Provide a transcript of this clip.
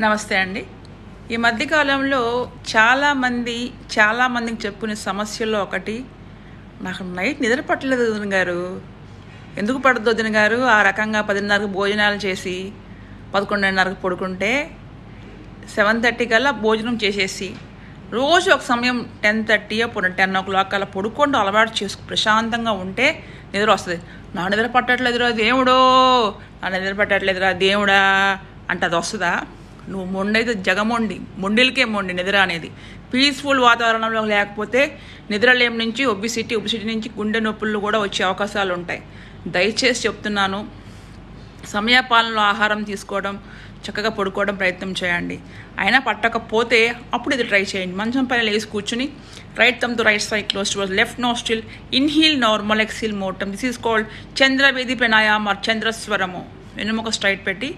నమస్తే అండి. ఈ మధ్యకాలంలో చాలామంది చాలామందికి చెప్పుకునే సమస్యల్లో ఒకటి నాకు నైట్ నిద్ర పట్టలేదు వదిన గారు. ఎందుకు పడద్దు వదిన గారు? ఆ రకంగా పదిన్నరకు భోజనాలు చేసి పదకొండున్నరకు పడుకుంటే సెవెన్ థర్టీ కల్లా భోజనం చేసేసి రోజు ఒక సమయం టెన్ థర్టీ అప్పుడు టెన్ ఓ క్లాక్ అలా పడుకోండి అలవాటు చేసుకు ప్రశాంతంగా ఉంటే నిద్ర వస్తుంది. నా నిద్ర పట్టట్లేదురా దేవుడో నా నిద్ర పట్టట్లేదురా దేవుడా అంటే అది వస్తుందా? నువ్వు మొండైతే జగమొండి మొండిలకే మొండి నిద్ర అనేది. పీస్ఫుల్ వాతావరణంలో లేకపోతే నిద్రలేం నుంచి ఒబిసిటీ ఒబిసిటీ నుంచి గుండె నొప్పులు కూడా వచ్చే అవకాశాలు ఉంటాయి. దయచేసి చెప్తున్నాను సమయపాలనలో ఆహారం తీసుకోవడం చక్కగా పడుకోవడం ప్రయత్నం చేయండి. అయినా పట్టకపోతే అప్పుడు ఇది ట్రై చేయండి. మంచం పైన లేచి కూర్చుని right thumb right side close towards left nostril inhale normal exhale మోటం this is called Chandrabhedi pranayama చంద్రస్వరము వెనుముక స్ట్రైట్ పెట్టి